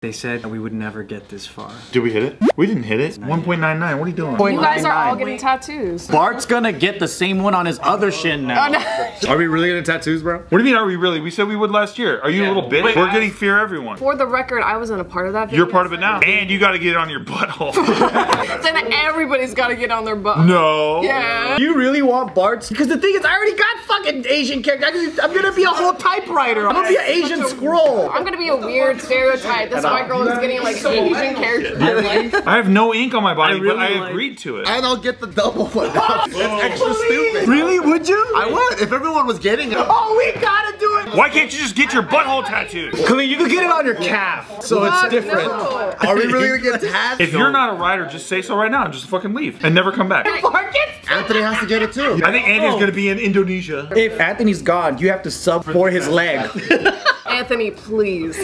They said we would never get this far. Did we hit it? We didn't hit it. 1.99. What are you doing? You guys are all getting tattoos. Bart's gonna get the same one on his other shin now. Oh, are we really getting tattoos, bro? What do you mean, are we really? We said we would last year. Are you a little bitch? We're getting fear everyone. For the record, I wasn't a part of that video. You're part of it now. And you gotta get it on your butthole. Then everybody's got to get on their butt. no. Yeah. You really want Bart's? Because the thing is, I already got fucking Asian character. I'm gonna be a whole typewriter. I'm gonna be an Asian scroll. I'm gonna be a weird stereotype. This white girl is getting like Asian character. I have no ink on my body, really but I like- agreed to it. And I'll get the double one. That's extra stupid. Really? Would you? I would if everyone was getting it. Oh, we gotta do it. Why can't you just get your butthole tattooed? Khalid, you can get it on your calf, so it's different. no. Are we really gonna get tattooed? If you're not a writer, just say so right now and just fucking leave and never come back. Anthony has to get it too. I think Anthony's gonna be in Indonesia. If Anthony's gone, you have to sub for his leg. Anthony, please.